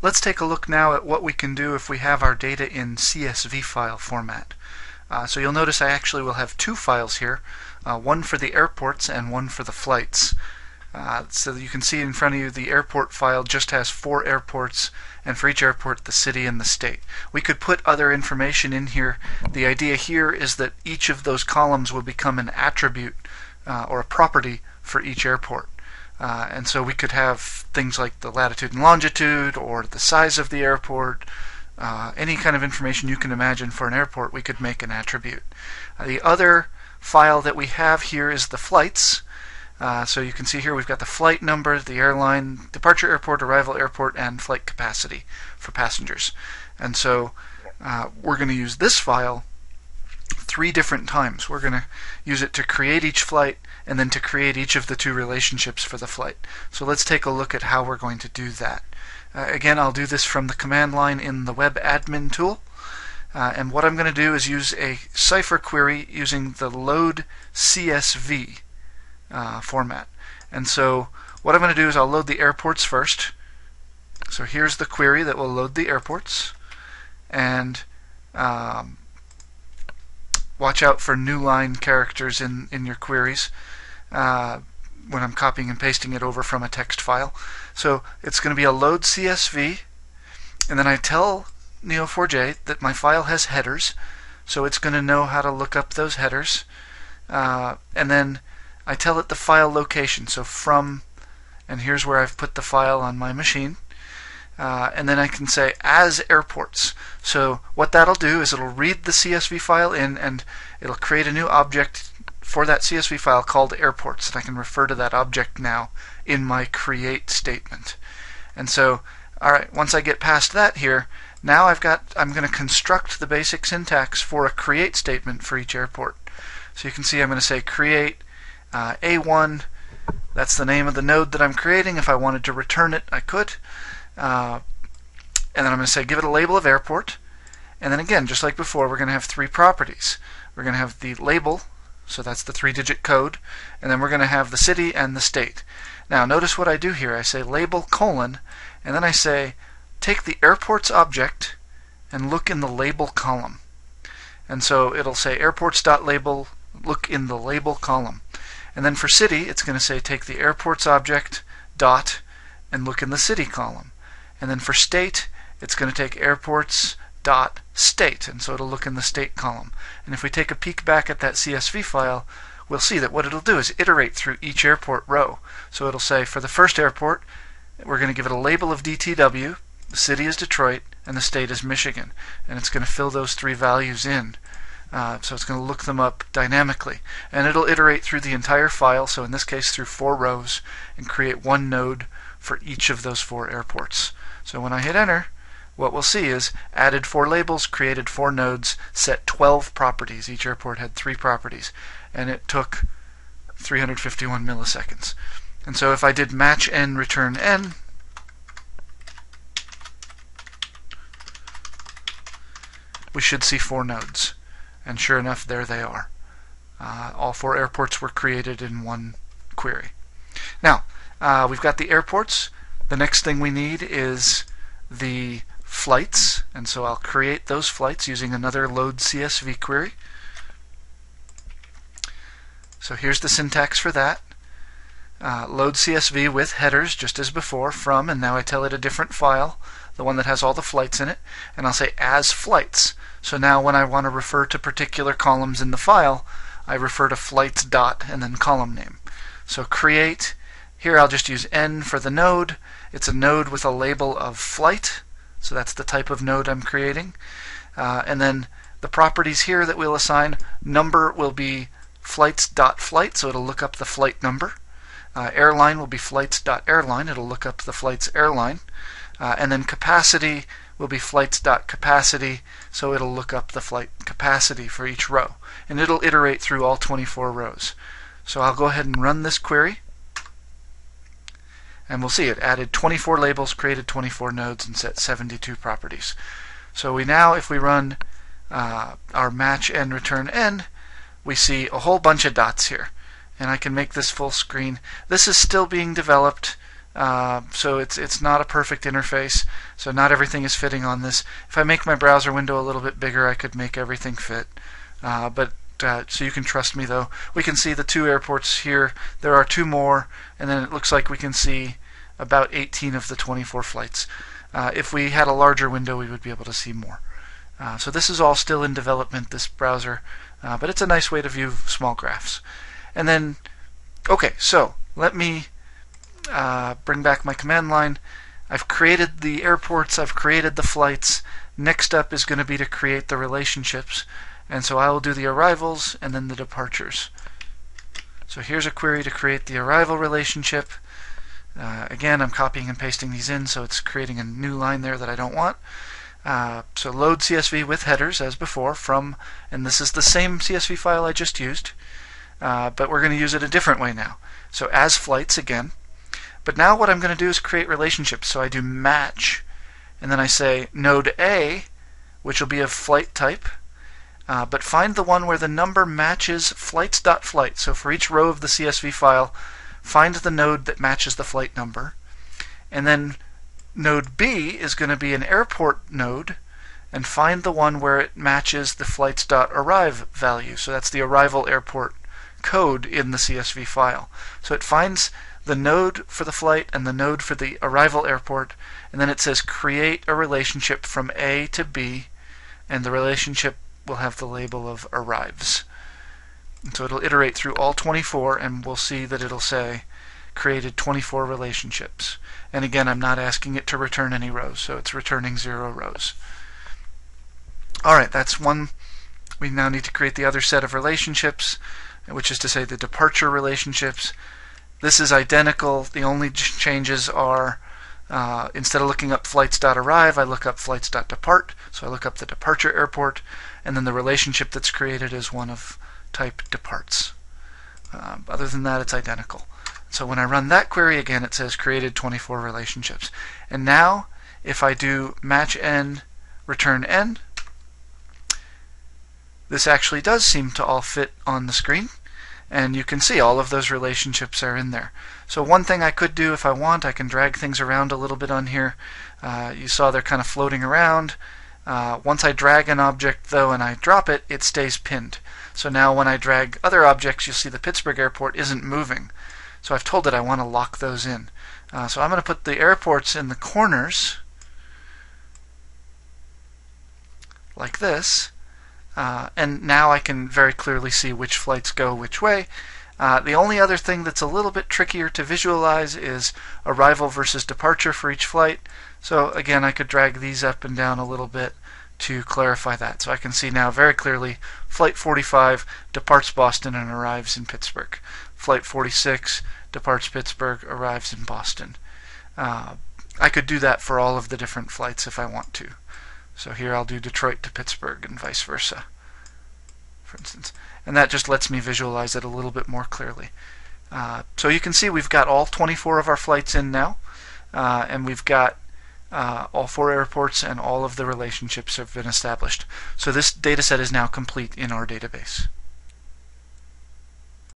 let's take a look now at what we can do if we have our data in CSV file format. Uh, so you'll notice I actually will have two files here, uh, one for the airports and one for the flights. Uh, so you can see in front of you the airport file just has four airports and for each airport the city and the state. We could put other information in here. The idea here is that each of those columns will become an attribute uh, or a property for each airport. Uh, and so we could have things like the latitude and longitude or the size of the airport, uh, any kind of information you can imagine for an airport, we could make an attribute. Uh, the other file that we have here is the flights. Uh, so you can see here we've got the flight number, the airline, departure airport, arrival airport, and flight capacity for passengers. And so uh, we're going to use this file three different times. We're going to use it to create each flight and then to create each of the two relationships for the flight. So let's take a look at how we're going to do that. Uh, again, I'll do this from the command line in the web admin tool. Uh, and what I'm going to do is use a Cypher query using the load CSV uh, format. And so what I'm going to do is I'll load the airports first. So here's the query that will load the airports. And um, watch out for new line characters in, in your queries uh, when I'm copying and pasting it over from a text file. So it's going to be a load CSV, and then I tell Neo4j that my file has headers, so it's going to know how to look up those headers. Uh, and then I tell it the file location, so from, and here's where I've put the file on my machine. Uh, and then I can say as airports. So what that'll do is it'll read the CSV file in and it'll create a new object for that CSV file called airports and I can refer to that object now in my create statement. And so alright, once I get past that here, now I've got I'm going to construct the basic syntax for a create statement for each airport. So you can see I'm going to say create uh, A1 that's the name of the node that I'm creating. If I wanted to return it, I could. Uh, and then I'm going to say give it a label of airport. And then again, just like before, we're going to have three properties. We're going to have the label, so that's the three-digit code, and then we're going to have the city and the state. Now notice what I do here. I say label colon, and then I say take the airports object and look in the label column. And so it'll say airports.label, look in the label column. And then for city, it's going to say take the airports object dot and look in the city column. And then for state, it's going to take airports dot state, and so it'll look in the state column. And if we take a peek back at that CSV file, we'll see that what it'll do is iterate through each airport row. So it'll say for the first airport, we're going to give it a label of DTW, the city is Detroit, and the state is Michigan. And it's going to fill those three values in. Uh, so it's going to look them up dynamically. And it'll iterate through the entire file, so in this case through four rows, and create one node for each of those four airports. So when I hit enter, what we'll see is added four labels, created four nodes, set 12 properties. Each airport had three properties, and it took 351 milliseconds. And so if I did match n return n, we should see four nodes. And sure enough, there they are. Uh, all four airports were created in one query. Now, uh, we've got the airports. The next thing we need is the flights, and so I'll create those flights using another load CSV query. So here's the syntax for that. Uh, load CSV with headers, just as before, from, and now I tell it a different file, the one that has all the flights in it, and I'll say as flights. So now when I want to refer to particular columns in the file, I refer to flights dot and then column name. So create, here I'll just use n for the node. It's a node with a label of flight, so that's the type of node I'm creating. Uh, and then the properties here that we'll assign, number will be flights.flight, so it'll look up the flight number. Uh, airline will be flights.airline, it'll look up the flight's airline. Uh, and then capacity will be flights.capacity, so it'll look up the flight capacity for each row. And it'll iterate through all 24 rows. So I'll go ahead and run this query. And we'll see it added 24 labels, created 24 nodes, and set 72 properties. So we now, if we run uh, our match and return n, we see a whole bunch of dots here. And I can make this full screen. This is still being developed. Uh, so it's it's not a perfect interface. So not everything is fitting on this. If I make my browser window a little bit bigger, I could make everything fit. Uh, but uh, so you can trust me though. We can see the two airports here. There are two more, and then it looks like we can see about 18 of the 24 flights. Uh, if we had a larger window, we would be able to see more. Uh, so this is all still in development, this browser, uh, but it's a nice way to view small graphs. And then, okay, so let me uh, bring back my command line. I've created the airports, I've created the flights. Next up is going to be to create the relationships. And so I will do the arrivals and then the departures. So here's a query to create the arrival relationship. Uh, again, I'm copying and pasting these in, so it's creating a new line there that I don't want. Uh, so load CSV with headers as before from, and this is the same CSV file I just used, uh, but we're going to use it a different way now. So as flights again, but now what I'm going to do is create relationships. So I do match, and then I say node A, which will be a flight type, uh, but find the one where the number matches flights.flight. .flight. So for each row of the CSV file, find the node that matches the flight number. And then node B is going to be an airport node, and find the one where it matches the flights.arrive value. So that's the arrival airport code in the CSV file. So it finds the node for the flight and the node for the arrival airport, and then it says create a relationship from A to B, and the relationship will have the label of arrives. And so it'll iterate through all 24, and we'll see that it'll say created 24 relationships. And again, I'm not asking it to return any rows, so it's returning zero rows. Alright, that's one. We now need to create the other set of relationships, which is to say the departure relationships. This is identical. The only changes are uh, instead of looking up flights.arrive, I look up flights.depart. So I look up the departure airport, and then the relationship that's created is one of type departs. Um, other than that, it's identical. So when I run that query again, it says created 24 relationships. And now, if I do match n, return n, this actually does seem to all fit on the screen and you can see all of those relationships are in there. So one thing I could do if I want, I can drag things around a little bit on here. Uh, you saw they're kind of floating around. Uh, once I drag an object though and I drop it, it stays pinned. So now when I drag other objects, you'll see the Pittsburgh airport isn't moving. So I've told it I want to lock those in. Uh, so I'm going to put the airports in the corners like this. Uh, and now I can very clearly see which flights go which way. Uh, the only other thing that's a little bit trickier to visualize is arrival versus departure for each flight. So again, I could drag these up and down a little bit to clarify that. So I can see now very clearly Flight 45 departs Boston and arrives in Pittsburgh. Flight 46 departs Pittsburgh, arrives in Boston. Uh, I could do that for all of the different flights if I want to. So here I'll do Detroit to Pittsburgh and vice versa, for instance. And that just lets me visualize it a little bit more clearly. Uh, so you can see we've got all 24 of our flights in now, uh, and we've got uh, all four airports and all of the relationships have been established. So this data set is now complete in our database.